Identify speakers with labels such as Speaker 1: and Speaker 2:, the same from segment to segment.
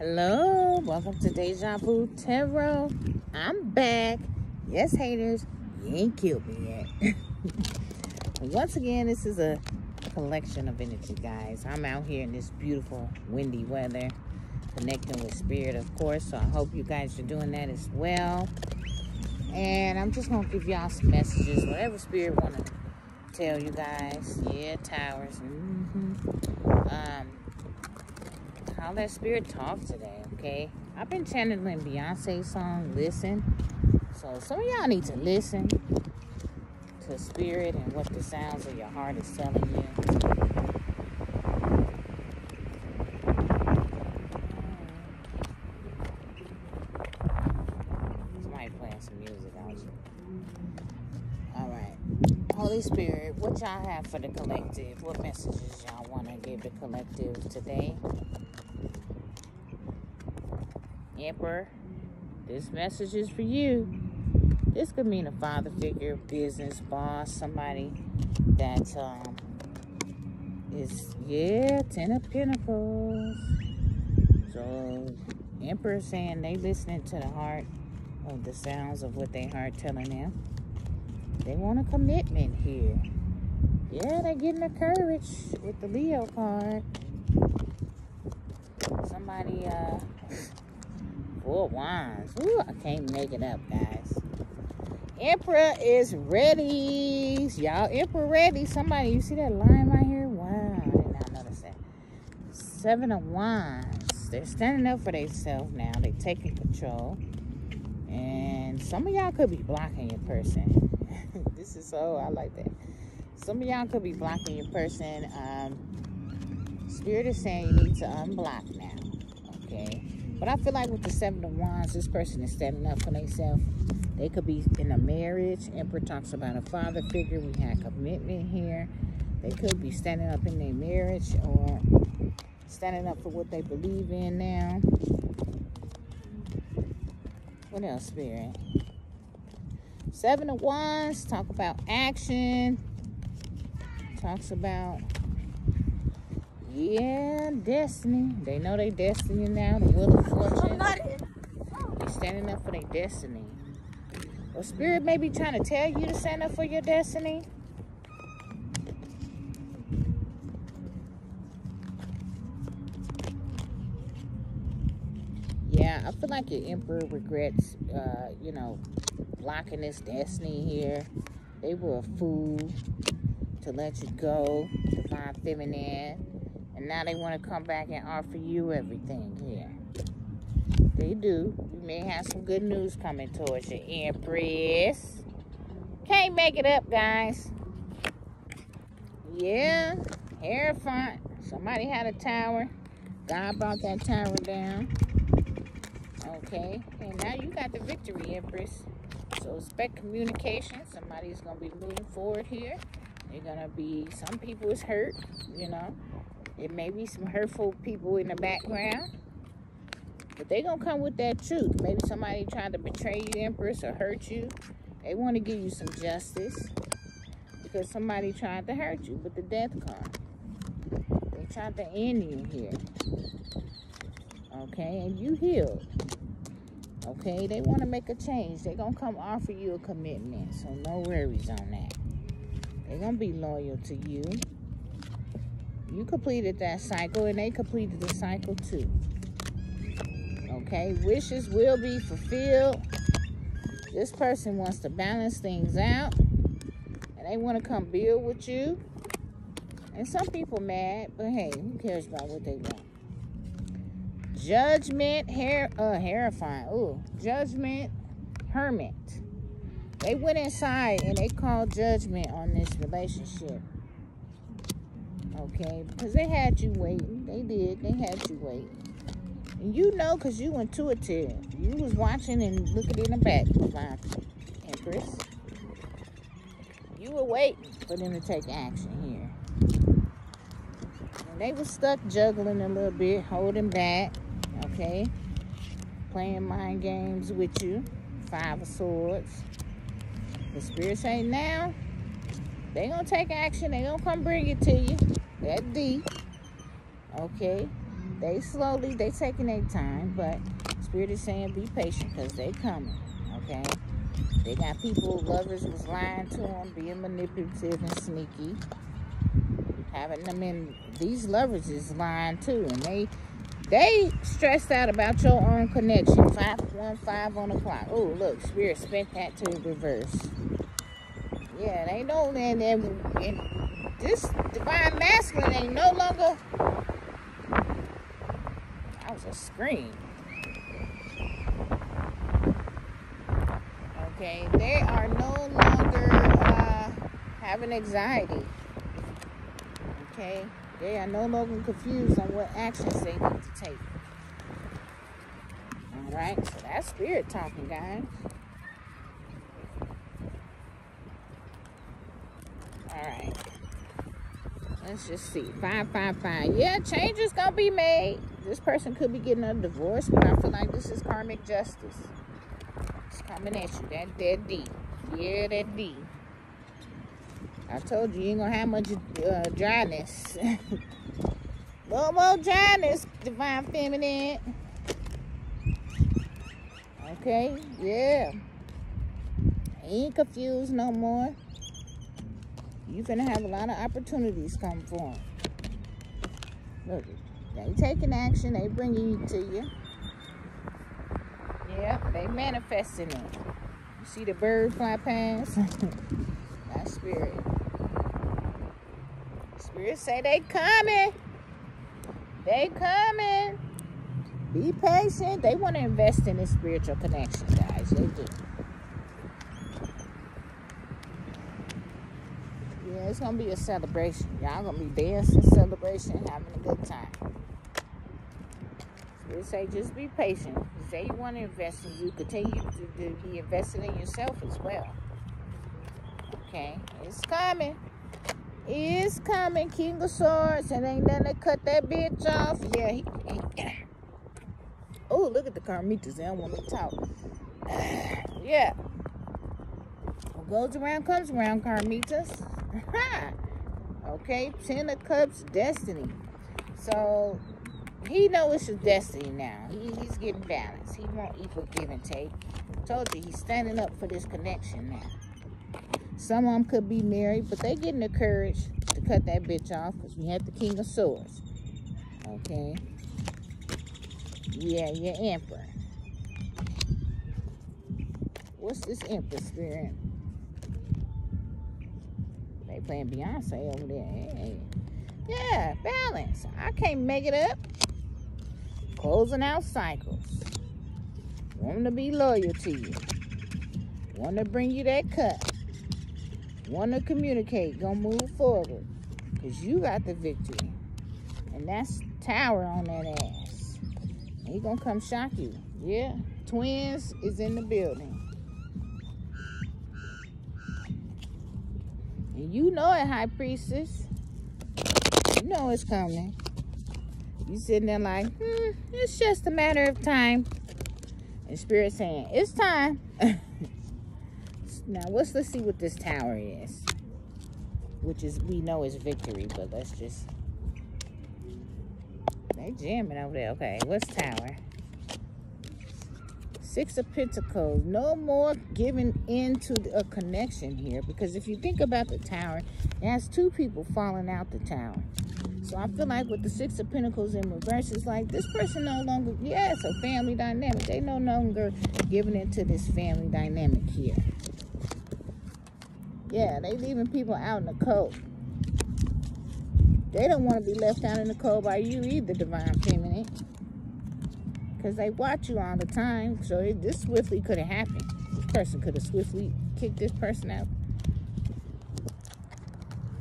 Speaker 1: Hello, welcome to Deja Vu Tarot. I'm back. Yes, haters, you ain't killed me yet. Once again, this is a collection of energy, guys. I'm out here in this beautiful, windy weather, connecting with spirit, of course. So I hope you guys are doing that as well. And I'm just gonna give y'all some messages, whatever spirit wanna tell you guys. Yeah, towers. Mm -hmm. Um, that spirit talk today, okay? I've been channeling Beyonce's song, Listen. So some of y'all need to listen to spirit and what the sounds of your heart is telling you. Holy Spirit, what y'all have for the collective? What messages y'all want to give the collective today? Emperor, this message is for you. This could mean a father figure, business boss, somebody that um, is, yeah, Ten of Pentacles. So, Emperor saying they listening to the heart of the sounds of what they heart telling them. They want a commitment here. Yeah, they're getting the courage with the Leo card. Somebody, uh, Four wands. Ooh, I can't make it up, guys. Emperor is ready. Y'all, Emperor ready. Somebody, you see that line right here? Wow, I did not notice that. Seven of Wands. They're standing up for themselves now. They're taking control. And some of y'all could be blocking your person. this is so, I like that. Some of y'all could be blocking your person. Um, Spirit is saying you need to unblock now. Okay? But I feel like with the Seven of Wands, this person is standing up for themselves. They could be in a marriage. Emperor talks about a father figure. We had commitment here. They could be standing up in their marriage or standing up for what they believe in now. What else, Spirit? Seven of Wands, talk about action. Talks about yeah, destiny. They know their destiny now. The Wheel of Fortune. They standing up for their destiny. Or spirit may be trying to tell you to stand up for your destiny. Yeah, I feel like your emperor regrets, uh, you know, blocking this destiny here. They were a fool to let you go, divine feminine. Now they want to come back and offer you everything here. They do. You may have some good news coming towards you, Empress. Can't make it up, guys. Yeah, Hierophant. Somebody had a tower. God brought that tower down. Okay, and now you got the victory, Empress. So expect communication. Somebody's going to be moving forward here. They're going to be, some people is hurt, you know. It may be some hurtful people in the background. But they gonna come with that truth. Maybe somebody trying to betray you, Empress, or hurt you. They want to give you some justice. Because somebody tried to hurt you with the death card. They tried to end you here. Okay, and you healed. Okay, they want to make a change. They're going to come offer you a commitment. So no worries on that. They're going to be loyal to you. You completed that cycle and they completed the cycle too. Okay, wishes will be fulfilled. This person wants to balance things out and they want to come build with you. And some people mad, but hey, who cares about what they want? Judgment, hair, uh, terrifying. Ooh, judgment, hermit. They went inside and they called judgment on this relationship okay? Because they had you waiting. They did. They had you waiting. And you know because you intuitive. You was watching and looking in the back, my Empress. You were waiting for them to take action here. And they were stuck juggling a little bit, holding back, okay? Playing mind games with you. Five of Swords. The Spirit say now, they gonna take action. They gonna come bring it to you. That D. Okay. they slowly, they taking their time, but Spirit is saying be patient because they coming, okay? They got people, lovers was lying to them, being manipulative and sneaky. Having them in, these lovers is lying too, and they they stressed out about your own connection. 515 on the clock. Oh, look, Spirit spent that to reverse. Yeah, they know that and, and this divine masculine ain't no longer. That was a scream. Okay, they are no longer uh, having anxiety. Okay, they are no longer confused on what actions they need to take. All right, so that's spirit talking, guys. All right. Let's just see. 555. Yeah, change is going to be made. This person could be getting a divorce, but I feel like this is karmic justice. It's coming at you. That, that D. Yeah, that D. I told you, you ain't to have much uh, dryness. no more dryness, divine feminine. Okay, yeah. Ain't confused no more you're gonna have a lot of opportunities come for them. Look, they taking action, they bringing it to you. Yep, they manifesting it. You see the bird fly past? That's spirit. Spirit say they coming. They coming. Be patient. They want to invest in this spiritual connection, guys. They do. It's gonna be a celebration. Y'all gonna be dancing, celebration, having a good time. So they say just be patient. Say you want to invest in you, continue to, to be invested in yourself as well. Okay, it's coming. It's coming, King of Swords, and ain't nothing to cut that bitch off. Yeah, he, he Oh, look at the Carmitas. They don't want to talk. yeah. What goes around comes around, Karmitas. Uh-huh. okay, Ten of Cups, destiny. So he knows it's his destiny now. He, he's getting balance. He won't equal give and take. Told you he's standing up for this connection now. Some of them could be married, but they getting the courage to cut that bitch off because we have the King of Swords. Okay. Yeah, your Emperor. What's this Emperor spirit? Playing Beyonce over there. Hey. Yeah, balance. I can't make it up. Closing out cycles. Want to be loyal to you. Want to bring you that cut. Want to communicate. Gonna move forward. Because you got the victory. And that's Tower on that ass. He gonna come shock you. Yeah. Twins is in the building. You know it, High Priestess. You know it's coming. You sitting there like, hmm, it's just a matter of time. And Spirit saying, it's time. now, let's, let's see what this tower is. Which is, we know is victory, but let's just... They jamming over there. Okay, what's tower? Six of Pentacles. No more giving into a connection here. Because if you think about the tower, it has two people falling out the tower. So I feel like with the Six of Pentacles in reverse, it's like this person no longer, yeah, a family dynamic. They no longer giving into this family dynamic here. Yeah, they leaving people out in the cold. They don't want to be left out in the cold by you either, Divine Feminine because they watch you all the time. So it, this swiftly could have happened. This person could have swiftly kicked this person out.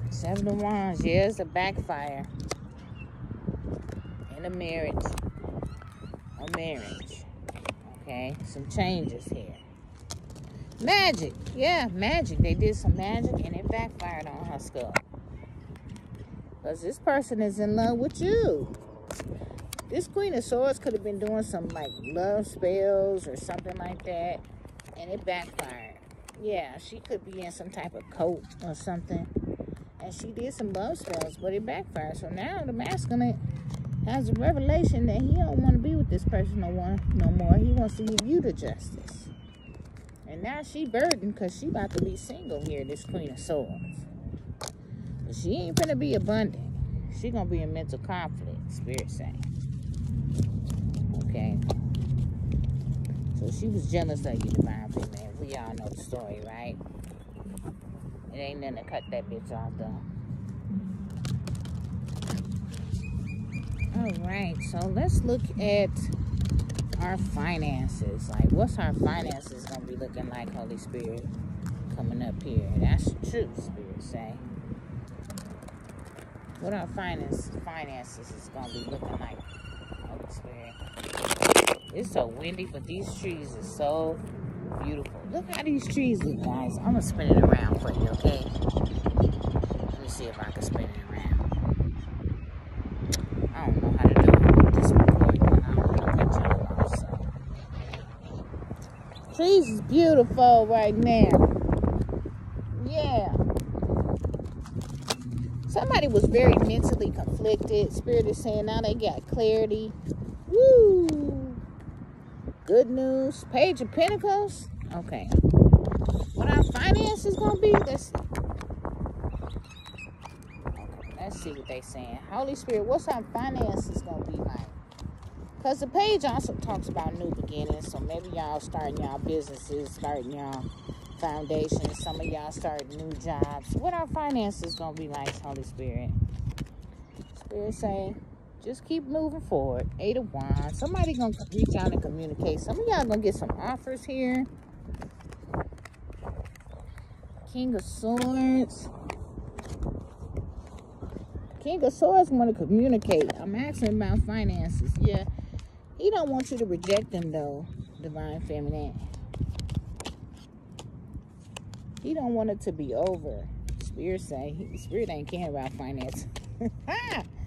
Speaker 1: Seven of Wands, yeah, it's a backfire. In a marriage. A marriage. Okay, some changes here. Magic, yeah, magic. They did some magic and it backfired on her skull. Because this person is in love with you. This Queen of Swords could have been doing some like love spells or something like that. And it backfired. Yeah, she could be in some type of cult or something. And she did some love spells, but it backfired. So now the masculine has a revelation that he don't want to be with this person no one no more. He wants to give you the justice. And now she burdened because she about to be single here, this Queen of Swords. She ain't gonna be abundant. She gonna be in mental conflict, spirit saying. Okay. So she was jealous of you, divine female. We all know the story, right? It ain't nothing to cut that bitch off though. All right, so let's look at our finances. Like, what's our finances gonna be looking like, Holy Spirit, coming up here? That's truth, Spirit say. What our finance finances is gonna be looking like, It's so windy, but these trees are so beautiful. Look how these trees look, guys. I'm gonna spin it around for you, okay? Let me see if I can spin it around. I don't know how to do it with this recording. I don't know how to so. Trees is beautiful right now. Yeah. Somebody was very mentally conflicted. Spirit is saying now they got clarity. Woo! Good news. Page of Pentacles. Okay. What our finances gonna be? Let's see. Let's see what they saying. Holy Spirit, what's our finances gonna be like? Because the page also talks about new beginnings. So maybe y'all starting y'all businesses, starting y'all foundations. Some of y'all starting new jobs. What our finances gonna be like, Holy Spirit? Spirit saying, just keep moving forward. Eight of Wands. Somebody gonna reach out and communicate. Some of y'all gonna get some offers here. King of Swords. King of Swords want to communicate. I'm asking about finances. Yeah. He don't want you to reject him though, Divine Feminine. He don't want it to be over. Spirit say, Spirit ain't caring about finance.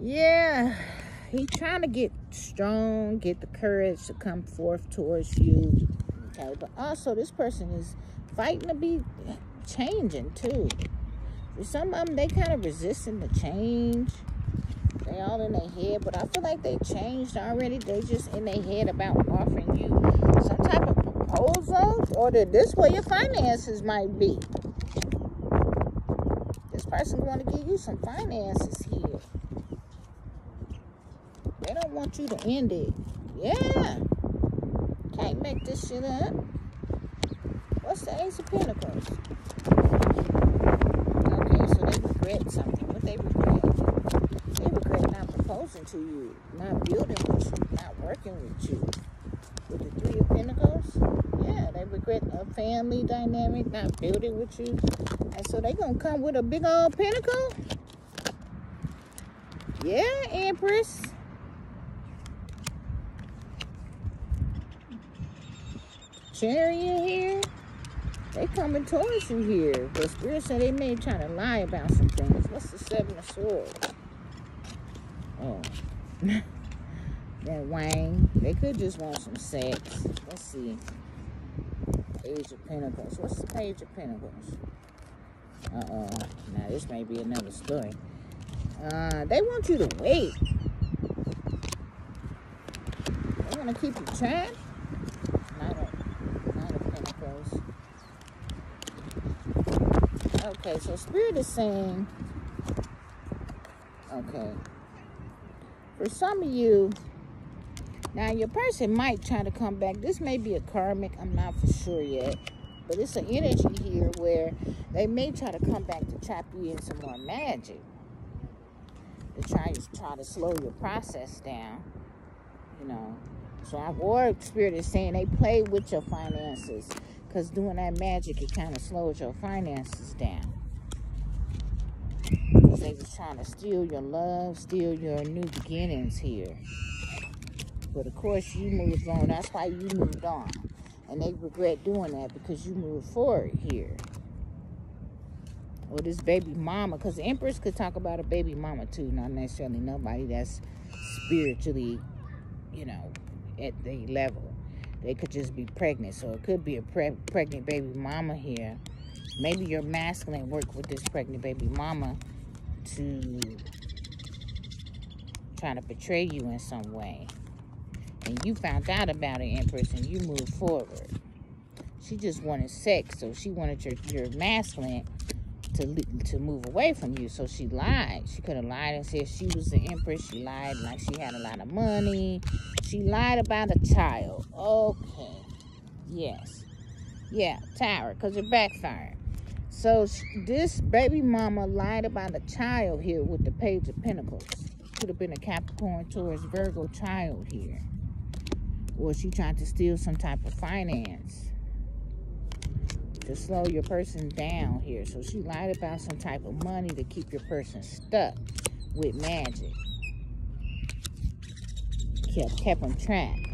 Speaker 1: yeah. He trying to get strong, get the courage to come forth towards you. Okay, but also this person is fighting to be changing too. For some of them, they kind of resisting the change. They all in their head, but I feel like they changed already. They just in their head about offering you some type of proposal, or that this way your finances might be. This person going to give you some finances here. Don't want you to end it. Yeah. Can't make this shit up. What's the Ace of Pentacles? Okay, so they regret something. What they regret? They regret not proposing to you, not building with you, not working with you. With the Three of Pentacles, yeah, they regret a family dynamic, not building with you. And so they gonna come with a big old pentacle. Yeah, Empress. Chariot here. They coming towards you here. But Spirit said they may try to lie about some things. What's the Seven of Swords? Oh. that Wang. They could just want some sex. Let's see. Page of Pentacles. What's the Page of Pentacles? Uh-oh. Now, this may be another story. Uh, they want you to wait. They want to keep you trapped. Okay, so Spirit is saying, okay, for some of you, now your person might try to come back. This may be a karmic, I'm not for sure yet. But it's an energy here where they may try to come back to trap you in some more magic. To try to try to slow your process down. You know. So our war spirit is saying they play with your finances. Because doing that magic, it kind of slows your finances down. They just trying to steal your love, steal your new beginnings here. But of course, you moved on. That's why you moved on. And they regret doing that because you moved forward here. Or this baby mama. Because the Empress could talk about a baby mama too. Not necessarily nobody that's spiritually, you know, at the level. They could just be pregnant. So it could be a pre pregnant baby mama here. Maybe your masculine work with this pregnant baby mama to trying to betray you in some way. And you found out about it, Empress, and you moved forward. She just wanted sex, so she wanted your, your masculine to to move away from you. So she lied. She could have lied and said she was the empress. She lied like she had a lot of money. She lied about a child. Okay. Yes. Yeah, Tower, because it backfired. So this baby mama lied about a child here with the Page of Pentacles. Could have been a Capricorn, Taurus, Virgo child here. Or she tried to steal some type of finance to slow your person down here. So she lied about some type of money to keep your person stuck with magic. Kept, kept them trapped.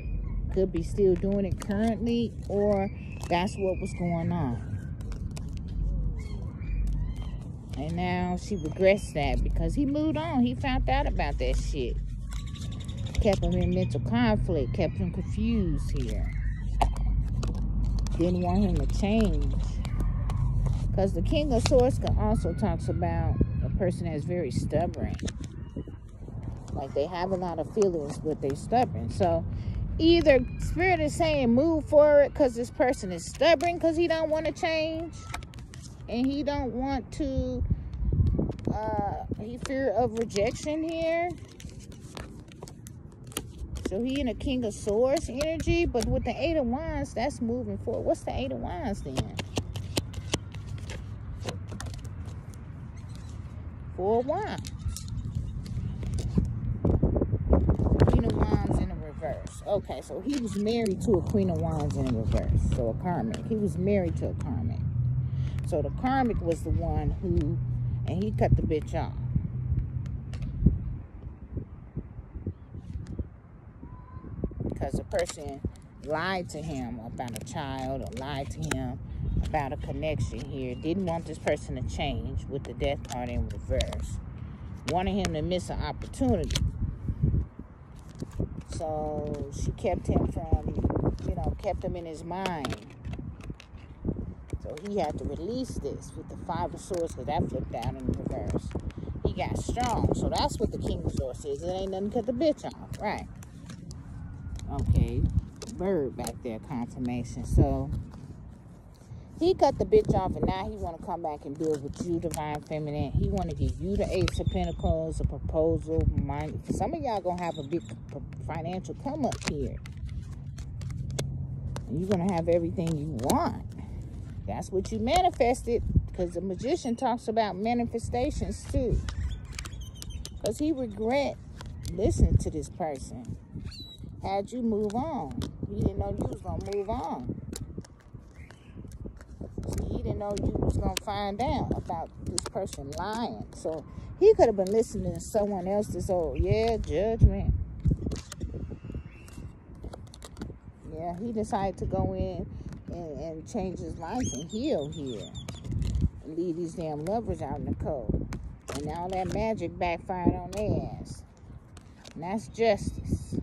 Speaker 1: Could be still doing it currently or that's what was going on. And now she regrets that because he moved on. He found out about that shit. Kept him in mental conflict. Kept him confused here. Didn't want him to change. Because the King of Swords also talks about a person that's very stubborn. Like they have a lot of feelings, but they're stubborn. So either Spirit is saying move forward because this person is stubborn because he don't want to change. And he don't want to, uh, he fear of rejection here. So he in a King of Swords energy, but with the Eight of Wands, that's moving forward. What's the Eight of Wands then? Four of Wands. Queen of Wands in reverse. Okay, so he was married to a Queen of Wands in reverse. So a karmic. He was married to a karmic. So the karmic was the one who, and he cut the bitch off. Because the person lied to him about a child or lied to him about a connection here. Didn't want this person to change with the death card in reverse. Wanted him to miss an opportunity. So she kept him from, you know, kept him in his mind. So he had to release this with the Five of Swords because that flipped out in reverse. He got strong. So that's what the King of Swords is. It ain't nothing cut the bitch off. Right. Okay. Bird back there, confirmation. So he cut the bitch off and now he want to come back and build with you, Divine Feminine. He want to give you the Ace of Pentacles, a proposal. Mind, some of y'all going to have a big financial come up here. You're going to have everything you want. That's what you manifested because the magician talks about manifestations too. Because he regret listening to this person. Had you move on. He didn't know you was going to move on See, he didn't know you was gonna find out about this person lying. So he could have been listening to someone else's oh yeah, judgment. Yeah, he decided to go in and, and change his life and heal here. And leave these damn lovers out in the cold. And now that magic backfired on their ass. And that's justice.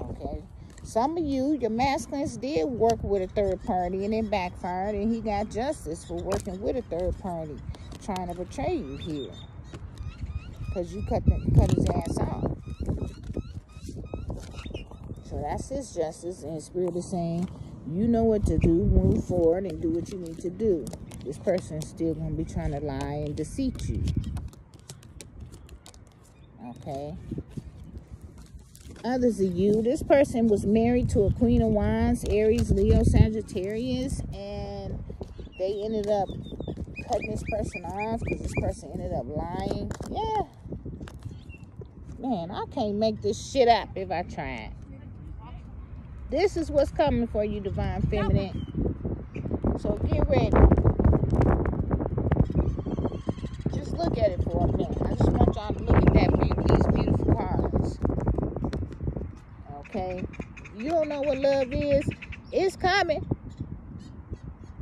Speaker 1: Okay. Some of you, your masculines did work with a third party and it backfired and he got justice for working with a third party trying to betray you here. Because you cut, the, cut his ass off. So that's his justice and spirit is saying, you know what to do, move forward and do what you need to do. This person is still going to be trying to lie and deceive you. Okay others of you. This person was married to a Queen of Wands, Aries, Leo, Sagittarius, and they ended up cutting this person off because this person ended up lying. Yeah. Man, I can't make this shit up if I try. This is what's coming for you, Divine Feminine. So get ready. Just look at it for a minute. I just want y'all to look at that, these beautiful cards okay? You don't know what love is. It's coming.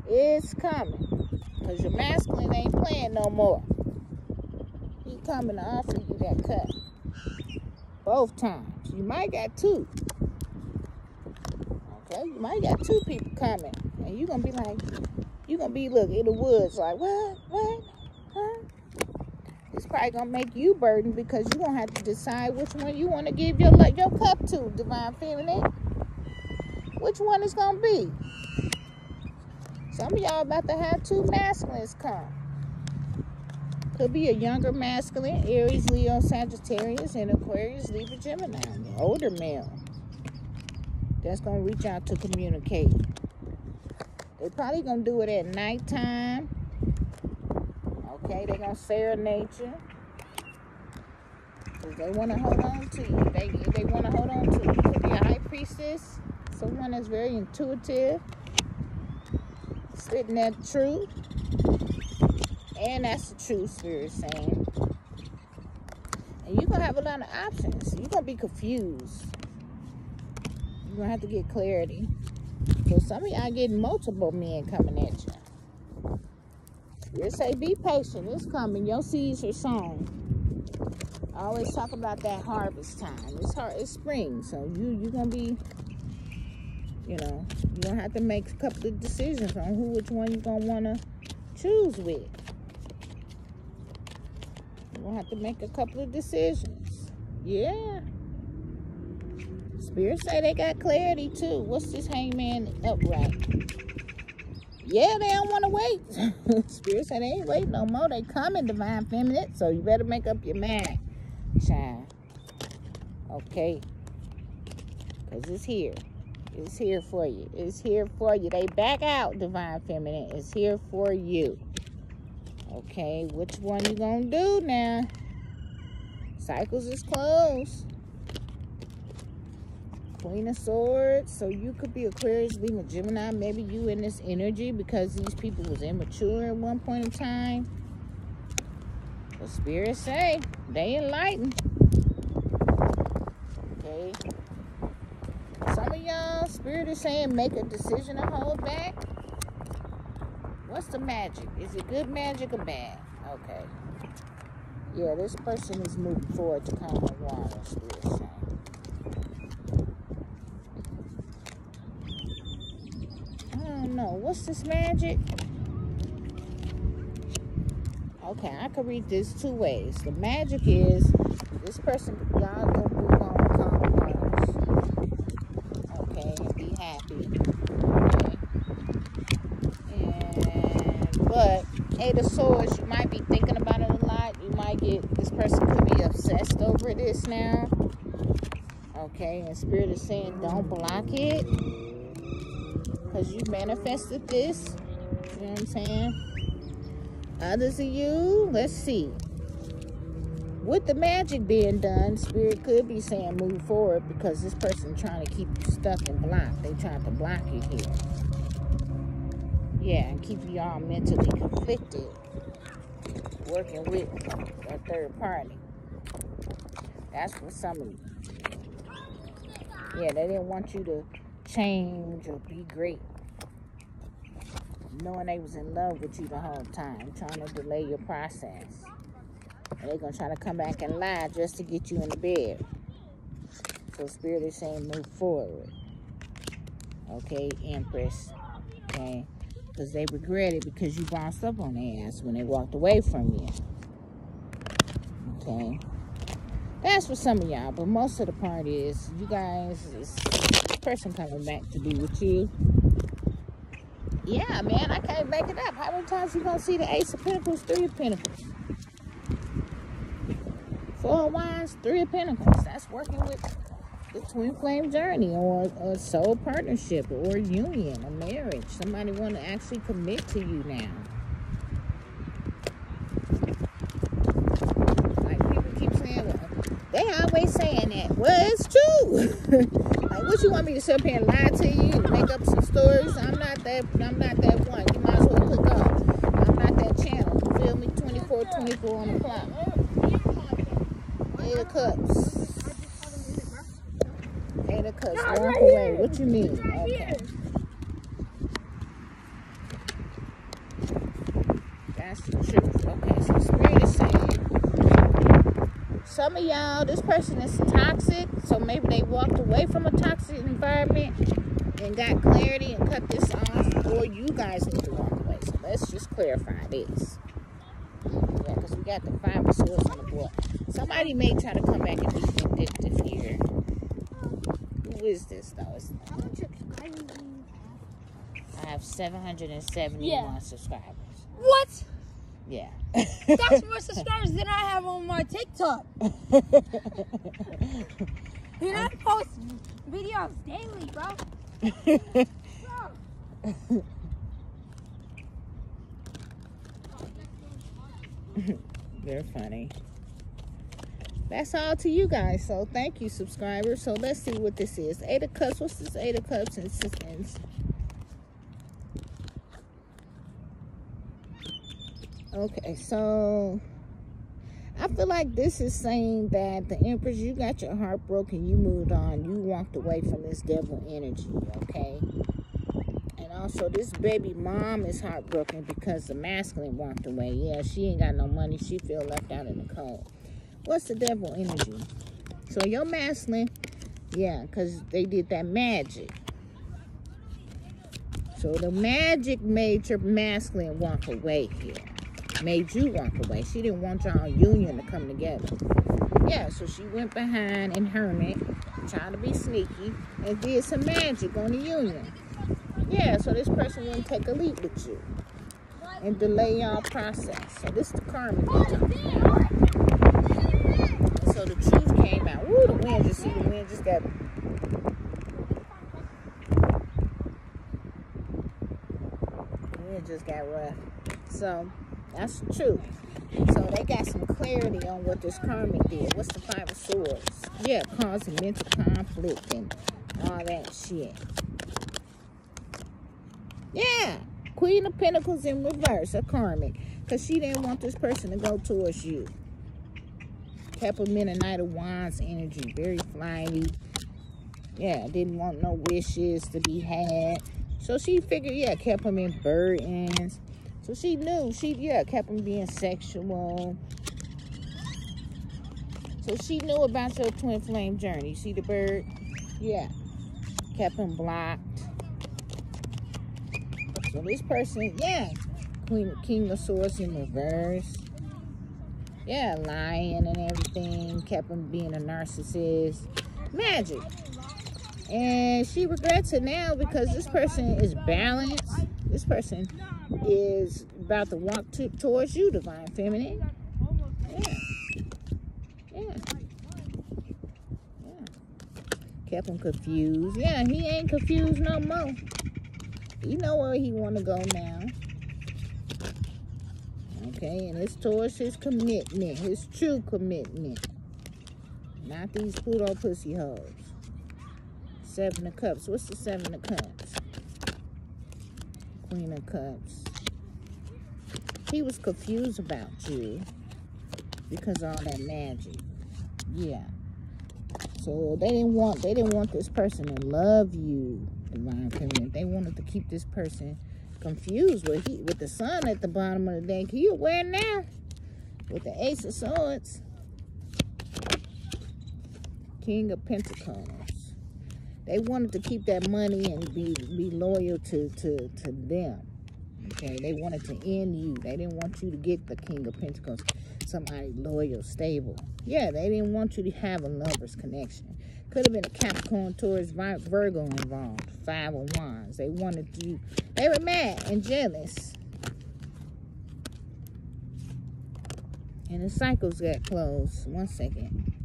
Speaker 1: It's coming. Because your masculine ain't playing no more. He coming to offer you that cut. Both times. You might got two. You might got two people coming. And you're going to be like, you're going to be, look, in the woods like, what? What? Huh? This probably gonna make you burden because you're gonna have to decide which one you want to give your your cup to, divine feminine. Which one is gonna be? Some of y'all about to have two masculines come. Could be a younger masculine, Aries, Leo, Sagittarius, and Aquarius, Libra, Gemini. Older male that's gonna reach out to communicate. They probably gonna do it at nighttime Okay, they're gonna serenade you. Cause they wanna hold on to you. They they wanna hold on to you. Could be a high priestess, someone that's very intuitive, spitting that truth. And that's the truth spirit saying. And you're gonna have a lot of options. You're gonna be confused. You're gonna have to get clarity. So some of y'all getting multiple men coming at you. You say be patient. It's coming. Your seeds are sown. I always talk about that harvest time. It's hard. It's spring, so you you're gonna be, you know, you're gonna have to make a couple of decisions on who, which one you're gonna wanna choose with. You're gonna have to make a couple of decisions. Yeah. Spirits say they got clarity too. What's this hangman upright? yeah, they don't want to wait. Spirit say they ain't waiting no more. They coming, divine feminine. So you better make up your mind, child. Okay. Because it's here. It's here for you. It's here for you. They back out, divine feminine. It's here for you. Okay, which one you gonna do now? Cycles is closed. Queen of Swords. So you could be Aquarius, Leo, Gemini. Maybe you in this energy because these people was immature at one point in time. The spirits say they enlightened. Okay. Some of y'all, spirit is saying make a decision to hold back. What's the magic? Is it good magic or bad? Okay. Yeah, this person is moving forward to calm the water, spirit saying. know. What's this magic? Okay, I could read this two ways. The magic is this person, y'all gonna move on calm Okay, be happy. Okay. And but Eight of Swords, you might be thinking about it a lot. You might get this person could be obsessed over this now. Okay, and Spirit is saying don't block it because you manifested this. You know what I'm saying? Others of you, let's see. With the magic being done, Spirit could be saying move forward because this person trying to keep you stuck and blocked. They trying to block you here. Yeah, and keep you all mentally conflicted. Working with a third party. That's for some of you. Yeah, they didn't want you to change or be great. Knowing they was in love with you the whole time, trying to delay your process. And they're going to try to come back and lie just to get you in the bed. So Spirit is saying move forward. Okay, Empress. Okay. Because they regret it because you bounced up on their ass when they walked away from you. Okay. That's for some of y'all, but most of the part is you guys person coming back to be with you. Yeah, man, I can't make it up. How many times you gonna see the Ace of Pentacles, Three of Pentacles? Four of Wands, Three of Pentacles. That's working with the twin flame journey or a soul partnership or union, a marriage. Somebody want to actually commit to you now. Like people keep saying, well, they always saying that. Well, it's true. Like, what you want me to sit up here and lie to you and make up some stories? I'm not that. I'm not that one. You might as well click off. I'm not that channel. You feel me? 24, 24 on the clock. Eight of cups. Eight of cups. Walk away. What you mean? Okay. That's the truth. Okay, so spirit is saying some of y'all, this person is toxic so maybe they walked away from a toxic environment and got clarity and cut this off, or you guys need to walk away. So let's just clarify this. Yeah, because we got the five of swords on the board. Somebody may try to come back and be vindictive here. Who is this though? It's
Speaker 2: How much subscribers do you have?
Speaker 1: I have 771
Speaker 2: Yeah.
Speaker 1: subscribers.
Speaker 2: What?
Speaker 1: Yeah.
Speaker 2: That's more subscribers than I have on my TikTok. Dude, I post videos daily, bro. Bro.
Speaker 1: They're funny. That's all to you guys. So thank you, subscribers. So let's see what this is. Eight of Cups. What's this Eight of Cups and Sisters? Okay, so I feel like this is saying that the Empress, you got your heart broken, you moved on, you walked away from this devil energy, okay? And also, this baby mom is heartbroken because the masculine walked away. Yeah, she ain't got no money. She feel left out in the cold. What's the devil energy? So your masculine, yeah, because they did that magic. So the magic made your masculine walk away here. Made you walk away. She didn't want y'all union to come together. Yeah, so she went behind in hermit, trying to be sneaky, and did some magic on the union. Yeah, so this person wouldn't take a leap with you and delay y'all process. So this is the karma. And so the truth came out. Woo, the wind just see the wind just got wind just got rough. So that's the truth. So they got some clarity on what this karmic did. What's the five of swords? Yeah, causing mental conflict and all that shit. Yeah. Queen of Pentacles in reverse, a karmic. Because she didn't want this person to go towards you. Kept him in a Knight of Wands energy. Very flighty. Yeah, didn't want no wishes to be had. So she figured, yeah, kept him in burdens. So she knew, she, yeah, kept him being sexual. So she knew about your twin flame journey. See the bird? Yeah. Kept him blocked. So this person, yeah, Queen King of Swords in reverse. Yeah, lying and everything. Kept him being a narcissist. Magic. And she regrets it now because this person is balanced. This person is about to walk to, towards you, Divine Feminine. Yeah. Yeah. Yeah. Kept him confused. Yeah, he ain't confused no more. You know where he want to go now. Okay, and it's towards his commitment, his true commitment. Not these Pluto pussy hoes. Seven of Cups. What's the Seven of Cups? Queen of Cups. He was confused about you because of all that magic. Yeah. So they didn't want they didn't want this person to love you, divine feminine. They wanted to keep this person confused with he with the sun at the bottom of the deck. He aware now with the Ace of Swords. King of Pentacles. They wanted to keep that money and be be loyal to to to them. Okay, they wanted to end you. They didn't want you to get the King of Pentacles, somebody loyal, stable. Yeah, they didn't want you to have a lover's connection. Could have been a Capricorn, Taurus, Virgo involved. Five of Wands. They wanted you. They were mad and jealous. And the cycles got closed. One second.